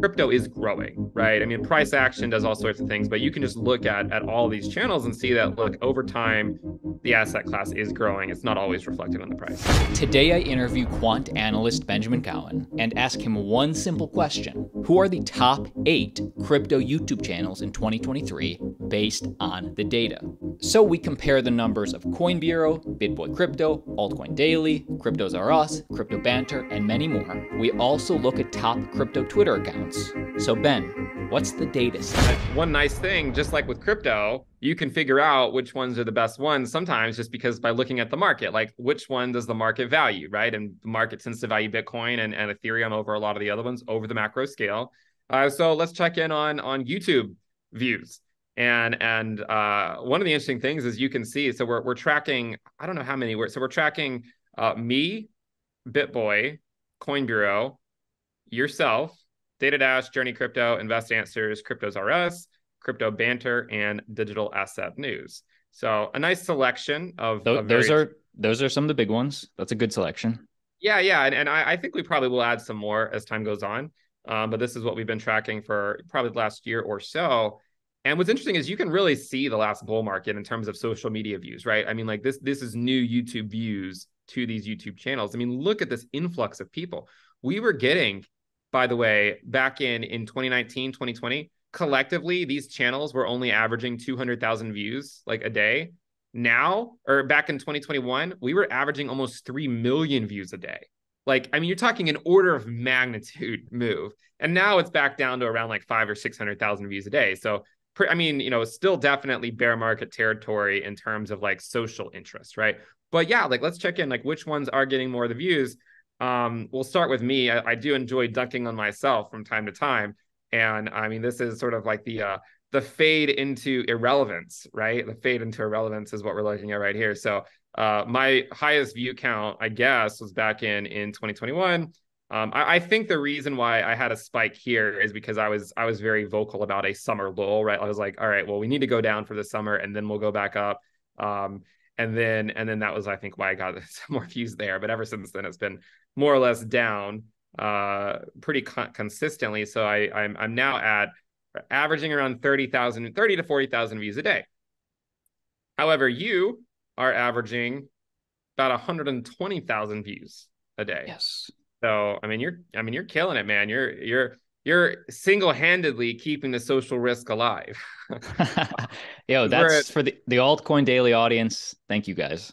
crypto is growing, right? I mean, price action does all sorts of things, but you can just look at at all these channels and see that look over time, the asset class is growing. It's not always reflected on the price. Today, I interview quant analyst Benjamin Cowen and ask him one simple question: Who are the top eight crypto YouTube channels in 2023 based on the data? So we compare the numbers of Coin Bureau, BitBoy Crypto, Altcoin Daily, Cryptos R Us, Crypto Banter, and many more. We also look at top crypto Twitter accounts. So, Ben, what's the data set? One nice thing, just like with crypto, you can figure out which ones are the best ones sometimes just because by looking at the market, like which one does the market value, right? And the market tends to value Bitcoin and, and Ethereum over a lot of the other ones over the macro scale. Uh, so let's check in on on YouTube views. And and uh, one of the interesting things is you can see. So we're we're tracking. I don't know how many. We're, so we're tracking uh, me, BitBoy, Coin Bureau, yourself, Data Dash, Journey Crypto, Invest Answers, Cryptos R Us, Crypto Banter, and Digital Asset News. So a nice selection of, those, of those are those are some of the big ones. That's a good selection. Yeah, yeah, and, and I, I think we probably will add some more as time goes on. Um, but this is what we've been tracking for probably the last year or so. And what's interesting is you can really see the last bull market in terms of social media views, right? I mean, like this this is new YouTube views to these YouTube channels. I mean, look at this influx of people. We were getting, by the way, back in in 2019, 2020, collectively these channels were only averaging 200,000 views like a day. Now, or back in 2021, we were averaging almost 3 million views a day. Like, I mean, you're talking an order of magnitude move. And now it's back down to around like five or 600,000 views a day. So I mean, you know, still definitely bear market territory in terms of like social interest, right? But yeah, like let's check in, like which ones are getting more of the views. Um, we'll start with me. I, I do enjoy dunking on myself from time to time, and I mean, this is sort of like the uh, the fade into irrelevance, right? The fade into irrelevance is what we're looking at right here. So uh, my highest view count, I guess, was back in in 2021. Um, I, I, think the reason why I had a spike here is because I was I was very vocal about a summer lull, right? I was like, all right, well, we need to go down for the summer and then we'll go back up. Um, and then and then that was I think why I got some more views there. But ever since then, it's been more or less down uh, pretty con- consistently. So I I'm I'm now at averaging around 30,000, 30 to 40,000 views a day. However, you are averaging about 120,000 views a day. Yes. So I mean, you're I mean, you're killing it, man. You're you're you're single-handedly keeping the social risk alive. Yo, that's for the the altcoin daily audience. Thank you guys.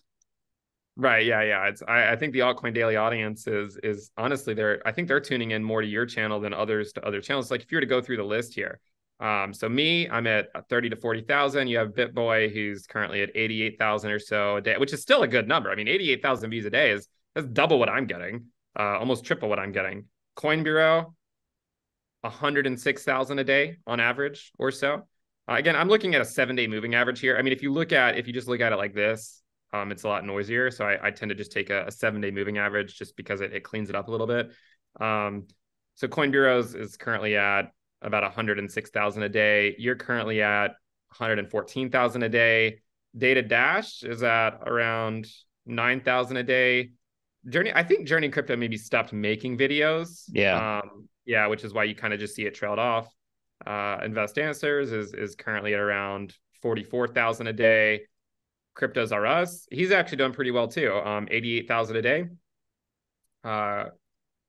Right. Yeah. Yeah. It's I, I think the altcoin daily audience is is honestly they're I think they're tuning in more to your channel than others to other channels. Like if you were to go through the list here. Um, so me, I'm at 30 to 40,000. You have BitBoy, who's currently at 88,000 or so a day, which is still a good number. I mean, 88,000 views a day is that's double what I'm getting uh, almost triple what I'm getting. Coin Bureau, 106,000 a day on average or so. Uh, again, I'm looking at a seven day moving average here. I mean, if you look at, if you just look at it like this, um, it's a lot noisier. So I, I tend to just take a, a seven day moving average just because it, it cleans it up a little bit. Um, so Coin Bureaus is currently at about 106,000 a day. You're currently at 114,000 a day. Data Dash is at around 9,000 a day. Journey, I think Journey Crypto maybe stopped making videos. Yeah. Um, yeah, which is why you kind of just see it trailed off. Uh, Invest Answers is is currently at around 44,000 a day. Cryptos R Us. He's actually doing pretty well too. Um, 88,000 a day. Uh,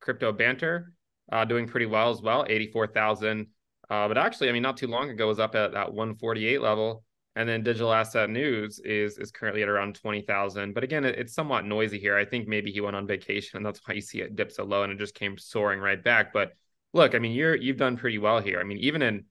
Crypto Banter, uh, doing pretty well as well, 84,000. Uh, but actually, I mean, not too long ago was up at that 148 level. And then digital asset news is is currently at around 20,000. But again, it, it's somewhat noisy here. I think maybe he went on vacation and that's why you see it dip so low and it just came soaring right back. But look, I mean, you're you've done pretty well here. I mean, even in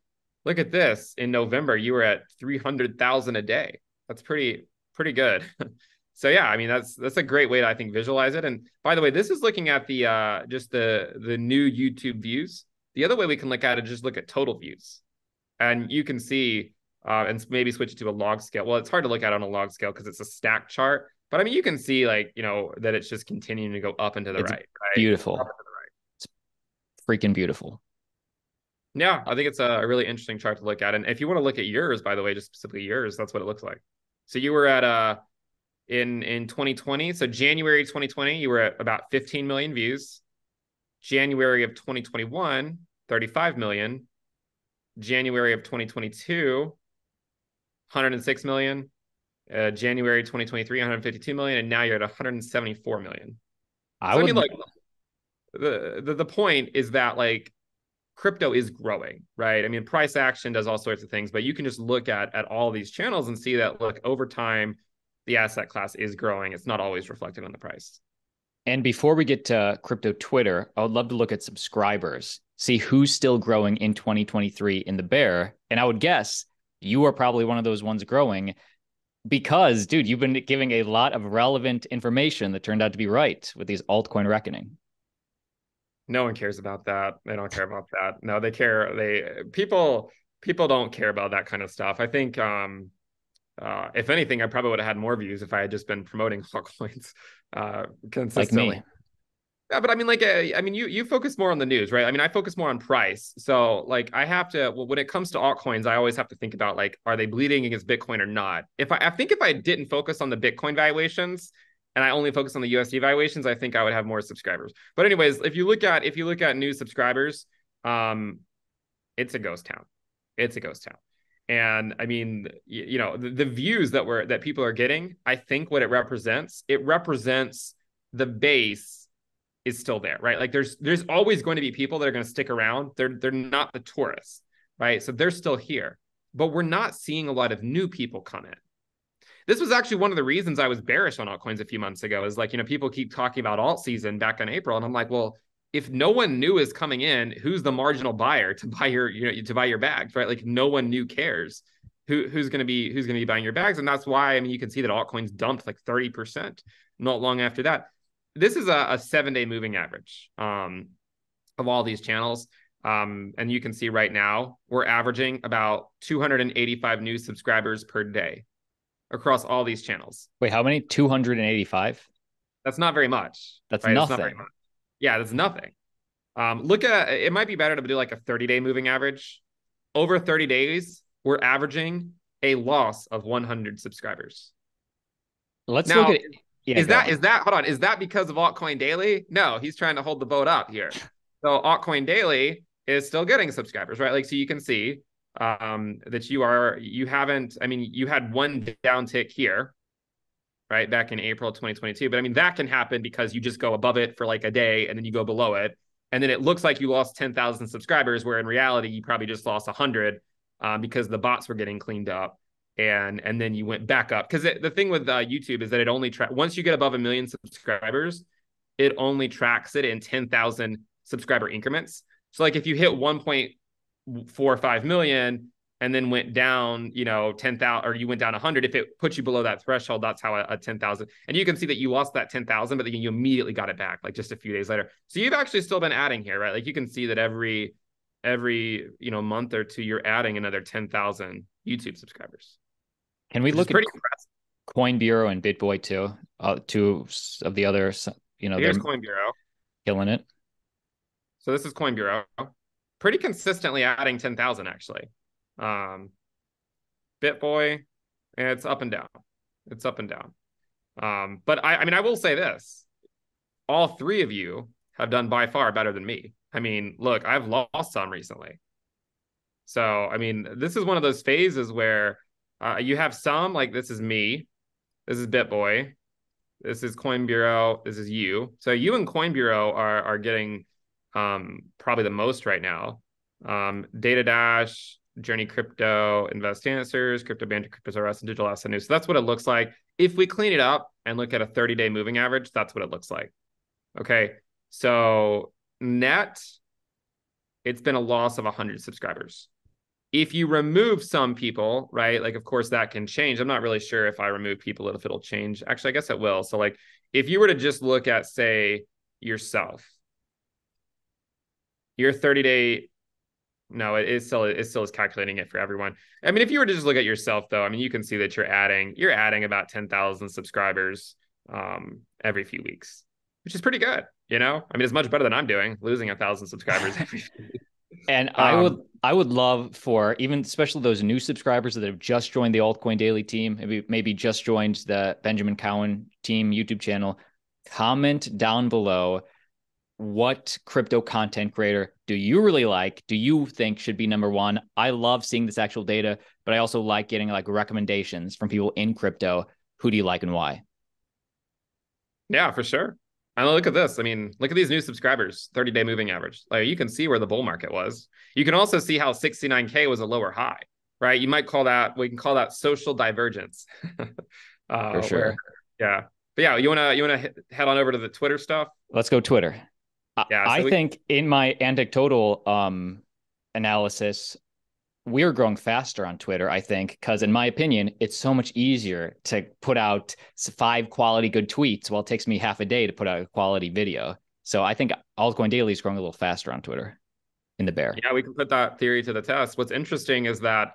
look at this in November, you were at 300,000 a day. That's pretty pretty good. so yeah, I mean, that's that's a great way to I think visualize it. And by the way, this is looking at the uh just the the new YouTube views. The other way we can look at it is just look at total views. And you can see uh, and maybe switch it to a log scale. Well, it's hard to look at on a log scale because it's a stack chart, but I mean, you can see like, you know, that it's just continuing to go up and to the it's right, right. Beautiful. Right. It's freaking beautiful. Yeah, I think it's a really interesting chart to look at. And if you want to look at yours, by the way, just specifically yours, that's what it looks like. So you were at uh in in 2020, so January 2020, you were at about 15 million views. January of 2021, 35 million. January of 2022, 106 million. Uh, January 2023, 152 million, and now you're at 174 million. I, so, would... I mean, like the, the the point is that like crypto is growing, right? I mean, price action does all sorts of things, but you can just look at at all these channels and see that look over time, the asset class is growing. It's not always reflected on the price. And before we get to crypto Twitter, I would love to look at subscribers, see who's still growing in 2023 in the bear. And I would guess you are probably one of those ones growing because, dude, you've been giving a lot of relevant information that turned out to be right with these altcoin reckoning. No one cares about that. They don't care about that. No, they care. They people people don't care about that kind of stuff. I think um uh if anything, I probably would have had more views if I had just been promoting altcoins uh consistently. Like. Yeah, but I mean, like, uh, I mean, you you focus more on the news, right? I mean, I focus more on price. So, like, I have to. Well, when it comes to altcoins, I always have to think about like, are they bleeding against Bitcoin or not? If I, I think if I didn't focus on the Bitcoin valuations, and I only focus on the USD valuations, I think I would have more subscribers. But anyways, if you look at if you look at new subscribers, um, it's a ghost town. It's a ghost town. And I mean, you, you know, the, the views that we're that people are getting, I think what it represents, it represents the base is still there, right? Like there's there's always going to be people that are going to stick around. They're they're not the tourists, right? So they're still here. But we're not seeing a lot of new people come in this was actually one of the reasons I was bearish on altcoins a few months ago. Is like, you know, people keep talking about alt season back in April. And I'm like, well, if no one new is coming in, who's the marginal buyer to buy your, you know, to buy your bags, right? Like no one new cares. Who, who's going to be who's going to be buying your bags and that's why i mean you can see that altcoins dumped like 30% not long after that this is a, a seven day moving average um, of all these channels um, and you can see right now we're averaging about 285 new subscribers per day across all these channels. Wait, how many? 285? That's not very much. That's right? nothing. Not much. Yeah, that's nothing. Um, look at it might be better to do like a 30 day moving average. Over 30 days, we're averaging a loss of 100 subscribers. Let's now, look at yeah, is that on. is that hold on? Is that because of altcoin daily? No, he's trying to hold the boat up here. So altcoin daily is still getting subscribers, right? Like so you can see um, that you are you haven't. I mean, you had one downtick here, right back in April 2022. But I mean, that can happen because you just go above it for like a day and then you go below it, and then it looks like you lost 10,000 subscribers, where in reality you probably just lost 100 um, because the bots were getting cleaned up and and then you went back up because the thing with uh, YouTube is that it only track once you get above a million subscribers, it only tracks it in ten thousand subscriber increments. So like if you hit one point four five million and then went down, you know, 10,000 or you went down 100, if it puts you below that threshold, that's how a, a 10,000. And you can see that you lost that 10,000, but then you immediately got it back like just a few days later. So you've actually still been adding here, right? Like you can see that every, every, you know, month or two, you're adding another 10,000 YouTube subscribers. Can we look at Coin Bureau and BitBoy too? Uh, two of the other, you know, here's Coin Bureau killing it. So this is Coin Bureau pretty consistently adding 10,000 actually. Um, BitBoy, and it's up and down. It's up and down. Um, but I, I mean, I will say this all three of you have done by far better than me. I mean, look, I've lost some recently. So, I mean, this is one of those phases where uh, you have some, like this is me, this is BitBoy, this is Coin Bureau, this is you. So you and Coin Bureau are are getting um, probably the most right now. Um, Data Dash, Journey Crypto, Invest Answers, Crypto Banter, Crypto RS, and Digital Asset News. So that's what it looks like. If we clean it up and look at a 30 day moving average, that's what it looks like. Okay. So net, it's been a loss of 100 subscribers. If you remove some people, right? Like, of course, that can change. I'm not really sure if I remove people, if it'll change. Actually, I guess it will. So, like, if you were to just look at, say, yourself, your 30 day no it is still it still is calculating it for everyone i mean if you were to just look at yourself though i mean you can see that you're adding you're adding about 10,000 subscribers um, every few weeks which is pretty good you know i mean it's much better than i'm doing losing a thousand subscribers every and i um, would i would love for even especially those new subscribers that have just joined the altcoin daily team maybe maybe just joined the benjamin cowen team youtube channel comment down below what crypto content creator do you really like? Do you think should be number one? I love seeing this actual data, but I also like getting like recommendations from people in crypto. Who do you like and why? Yeah, for sure. And look at this. I mean, look at these new subscribers, 30 day moving average. Like you can see where the bull market was. You can also see how 69K was a lower high, right? You might call that, we can call that social divergence. uh, For sure. Where, yeah. But yeah, you want to, you want to head on over to the Twitter stuff? Let's go Twitter. Yeah. So I we, think in my anecdotal um, analysis, we're growing faster on Twitter, I think, because in my opinion, it's so much easier to put out five quality good tweets while it takes me half a day to put out a quality video. So I think altcoin daily is growing a little faster on Twitter in the bear. Yeah, we can put that theory to the test. What's interesting is that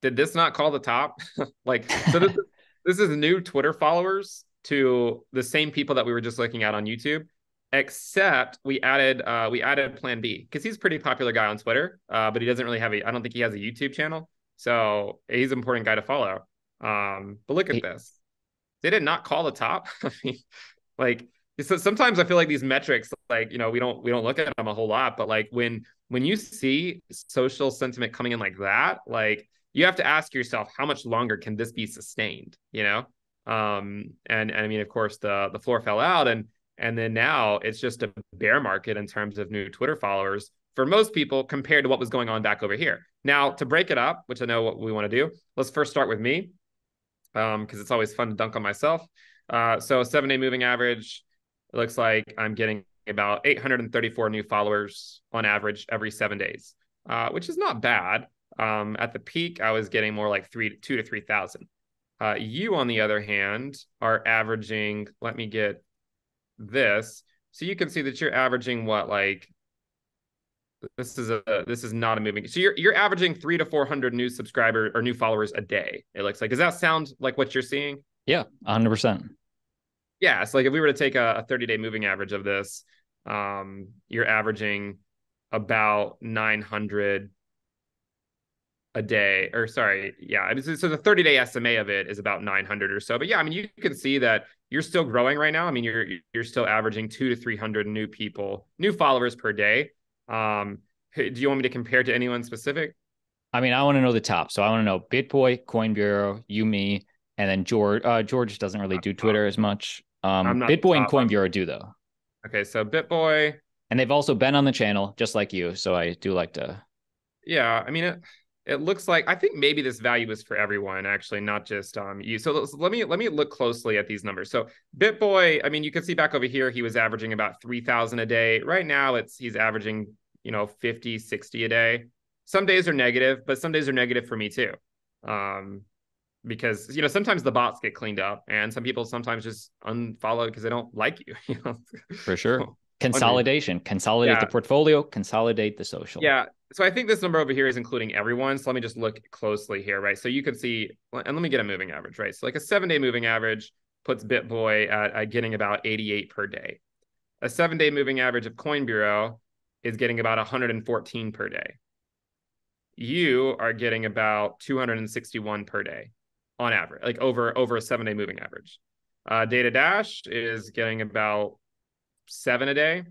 did this not call the top? like, so this, this is new Twitter followers to the same people that we were just looking at on YouTube except we added uh, we added Plan B because he's a pretty popular guy on Twitter, uh, but he doesn't really have a. I don't think he has a YouTube channel, so he's an important guy to follow. Um, but look at he, this. They did not call the top? I mean, like so sometimes I feel like these metrics, like you know, we don't we don't look at them a whole lot, but like when when you see social sentiment coming in like that, like you have to ask yourself, how much longer can this be sustained? You know, um, and and I mean, of course, the the floor fell out and and then now it's just a bear market in terms of new Twitter followers for most people compared to what was going on back over here. Now, to break it up, which I know what we want to do, let's first start with me because um, it's always fun to dunk on myself. Uh, so, seven day moving average, it looks like I'm getting about 834 new followers on average every seven days, uh, which is not bad. Um, at the peak, I was getting more like three, two to 3,000. Uh, you, on the other hand, are averaging, let me get this. So you can see that you're averaging what like this is a this is not a moving. So you're you're averaging three to four hundred new subscriber or new followers a day. It looks like. Does that sound like what you're seeing? Yeah, hundred percent. Yeah, so like if we were to take a, a 30 day moving average of this, um, you're averaging about 900 a day or sorry yeah I mean, so, so the 30 day sma of it is about 900 or so but yeah i mean you can see that you're still growing right now. I mean you're you're still averaging two to 300 new people new followers per day. Um do you want me to compare to anyone specific? I mean i want to know the top. So i want to know bitboy coin bureau you me and then george uh, george doesn't really do twitter as much. Um bitboy and coin bureau do though. Okay so bitboy and they've also been on the channel just like you so i do like to yeah i mean it it looks like I think maybe this value is for everyone, actually, not just um you. So let me let me look closely at these numbers. So BitBoy, I mean, you can see back over here, he was averaging about three thousand a day. Right now, it's he's averaging you know 50, 60 a day. Some days are negative, but some days are negative for me too. Um, because you know sometimes the bots get cleaned up, and some people sometimes just unfollow because they don't like you. you know? For sure. Consolidation, consolidate yeah. the portfolio, consolidate the social. Yeah, so I think this number over here is including everyone. So let me just look closely here, right? So you can see, and let me get a moving average, right? So like a seven day moving average puts BitBoy at, at getting about 88 per day. A seven day moving average of Coin Bureau is getting about 114 per day. You are getting about 261 per day on average, like over over a seven day moving average. Uh, Data Dash is getting about seven a day.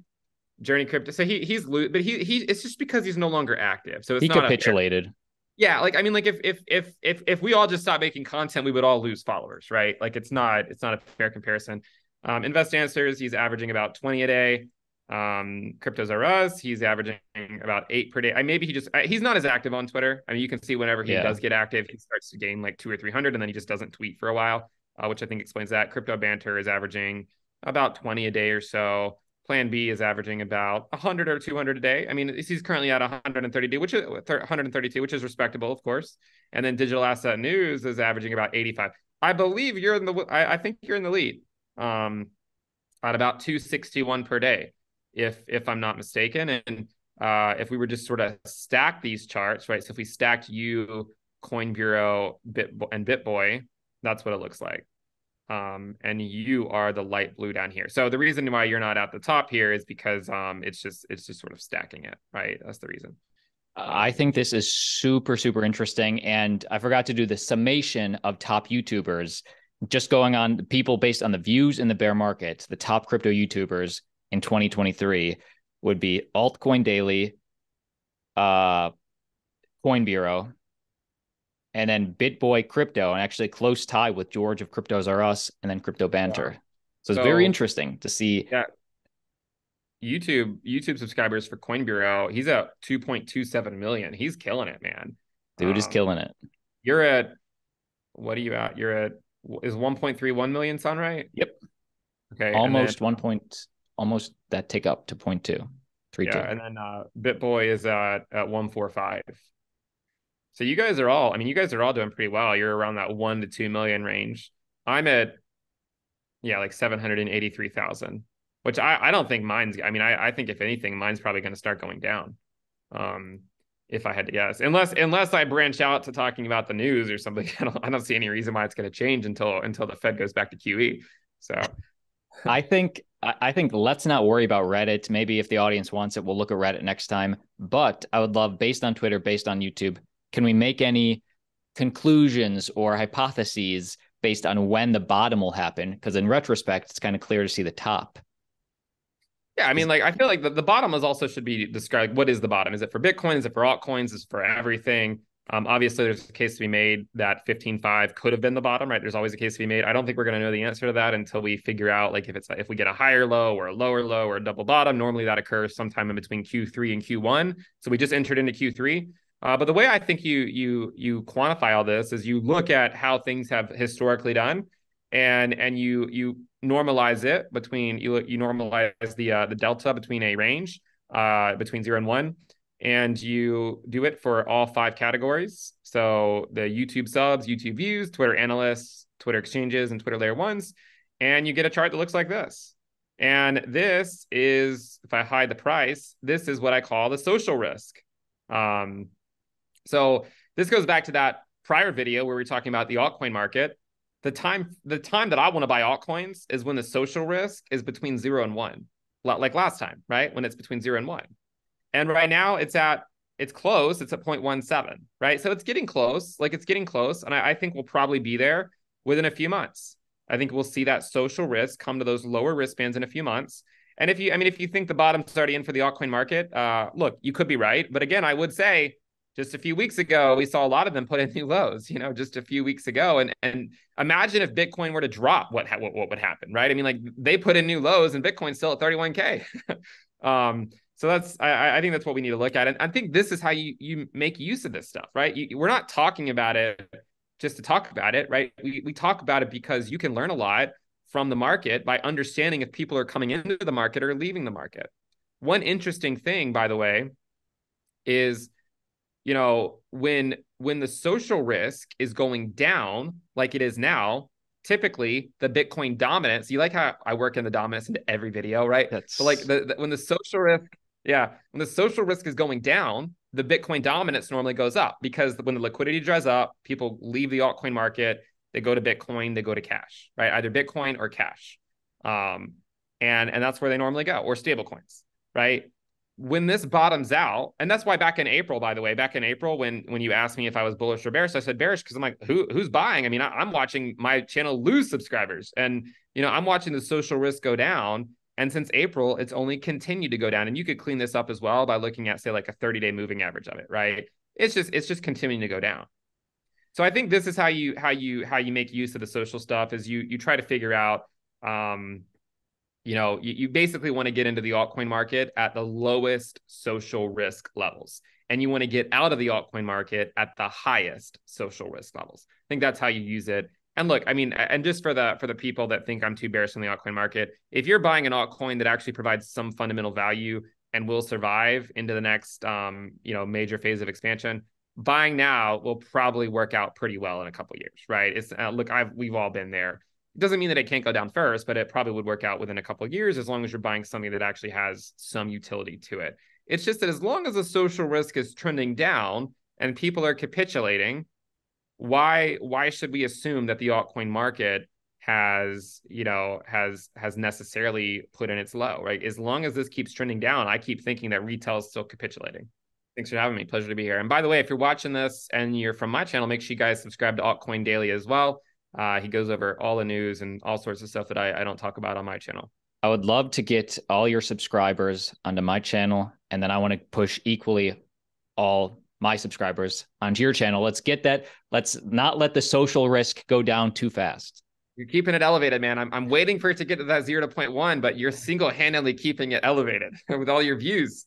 Journey Crypto. So he he's but he he it's just because he's no longer active. So it's he not capitulated. yeah, like I mean, like if if if if if we all just stop making content, we would all lose followers, right? Like it's not it's not a fair comparison. Um, Invest Answers, he's averaging about 20 a day. Um, Cryptos R Us, he's averaging about eight per day. I maybe he just he's not as active on Twitter. I mean, you can see whenever he yeah. does get active, he starts to gain like two or three hundred, and then he just doesn't tweet for a while, uh, which I think explains that. Crypto Banter is averaging about 20 a day or so. Plan B is averaging about 100 or 200 a day. I mean, he's currently at 130, which is 132, which is respectable, of course. And then Digital Asset News is averaging about 85. I believe you're in the. I, I think you're in the lead. Um, at about 261 per day, if if I'm not mistaken. And uh, if we were just sort of stack these charts, right? So if we stacked you, Coin Bureau, Bit and BitBoy, that's what it looks like um, and you are the light blue down here. So the reason why you're not at the top here is because um, it's just it's just sort of stacking it, right? That's the reason. I think this is super super interesting, and I forgot to do the summation of top YouTubers. Just going on people based on the views in the bear market, the top crypto YouTubers. in 2023 would be Altcoin Daily, uh, Coin Bureau, and then BitBoy Crypto, and actually close tie with George of Cryptos R Us, and then Crypto Banter. So it's so, very interesting to see. Yeah. YouTube YouTube subscribers for Coin Bureau, he's at 2.27 million. He's killing it, man. Dude um, is killing it. You're at what are you at? You're at is 1.31 million sound right? Yep. Okay. Almost then, one point almost that tick up to point two. Three yeah, two. and then uh BitBoy is at at 145. So you guys are all, I mean, you guys are all doing pretty well. You're around that one to two million range. I'm at yeah, like 783,000, which I, I don't think mine's, I mean, I, I think if anything, mine's probably going to start going down. Um, if I had to guess, unless, unless I branch out to talking about the news or something, I don't, I don't see any reason why it's going to change until, until the Fed goes back to QE. So I think, I think let's not worry about Reddit. Maybe if the audience wants it, we'll look at Reddit next time. But I would love, based on Twitter, based on YouTube, can we make any conclusions or hypotheses based on when the bottom will happen? Because in retrospect it's kind of clear to see the top. Yeah i mean like i feel like the, the bottom is also should be described what is the bottom? Is it for bitcoin? Is it for altcoins? Is it for everything? Um, obviously there's a case to be made that 15.5 could have been the bottom right? There's always a case to be made. I don't think we're going to know the answer to that until we figure out like if it's if we get a higher low or a lower low or a double bottom. Normally that occurs sometime in between q3 and q1 so we just entered into q3 uh, but the way I think you you you quantify all this is you look at how things have historically done, and and you you normalize it between you you normalize the uh, the delta between a range uh, between zero and one, and you do it for all five categories. So the YouTube subs, YouTube views, Twitter analysts, Twitter exchanges, and Twitter layer ones, and you get a chart that looks like this. And this is, if I hide the price, this is what I call the social risk. Um, so this goes back to that prior video where we are talking about the altcoin market. The time the time that I want to buy altcoins is when the social risk is between zero and one, like last time, right? When it's between zero and one. And right now it's at it's close. It's at 0.17, right? So it's getting close. Like it's getting close. And I, I think we'll probably be there within a few months. I think we'll see that social risk come to those lower risk bands in a few months. And if you, I mean, if you think the bottom's already in for the altcoin market, uh, look, you could be right. But again, I would say just a few weeks ago, we saw a lot of them put in new lows, you know, just a few weeks ago. And and imagine if Bitcoin were to drop, what what, what would happen, right? I mean, like they put in new lows and Bitcoin's still at 31K. um, so that's I, I think that's what we need to look at. And I think this is how you you make use of this stuff, right? You, we're not talking about it just to talk about it, right? We we talk about it because you can learn a lot from the market by understanding if people are coming into the market or leaving the market. One interesting thing, by the way, is you know, when when the social risk is going down like it is now, typically the Bitcoin dominance, you like how I work in the dominance into every video, right? That's but like the, the, when the social risk, yeah, when the social risk is going down, the Bitcoin dominance normally goes up because when the liquidity dries up, people leave the altcoin market, they go to Bitcoin, they go to cash, right? Either Bitcoin or cash. Um, and and that's where they normally go, or stable coins, right? When this bottoms out, and that's why back in April, by the way, back in April, when when you asked me if I was bullish or bearish, I said bearish because I'm like, who who's buying? I mean, I, am watching my channel lose subscribers, and you know, I'm watching the social risk go down. And since April, it's only continued to go down. And you could clean this up as well by looking at, say, like a 30 day moving average of it, right? It's just it's just continuing to go down. So I think this is how you how you how you make use of the social stuff is you you try to figure out um you know, you, you basically want to get into the altcoin market at the lowest social risk levels. And you want to get out of the altcoin market at the highest social risk levels. I think that's how you use it. And look, I mean, and just for the for the people that think I'm too bearish on the altcoin market, if you're buying an altcoin that actually provides some fundamental value and will survive into the next um, you know, major phase of expansion, buying now will probably work out pretty well in a couple years, right? It's uh, look, I've we've all been there. It doesn't mean that it can't go down first, but it probably would work out within a couple of years as long as you're buying something that actually has some utility to it. It's just that as long as the social risk is trending down and people are capitulating, why why should we assume that the altcoin market has you know has has necessarily put in its low right? As long as this keeps trending down i keep thinking that retail is still capitulating. Thanks for having me. Pleasure to be here. And by the way if you're watching this and you're from my channel make sure you guys subscribe to altcoin daily as well uh, he goes over all the news and all sorts of stuff that I, I don't talk about on my channel. I would love to get all your subscribers onto my channel, and then I want to push equally all my subscribers onto your channel. Let's get that. Let's not let the social risk go down too fast. You're keeping it elevated, man. I'm, I'm waiting for it to get to that zero to point one, but you're single handedly keeping it elevated with all your views.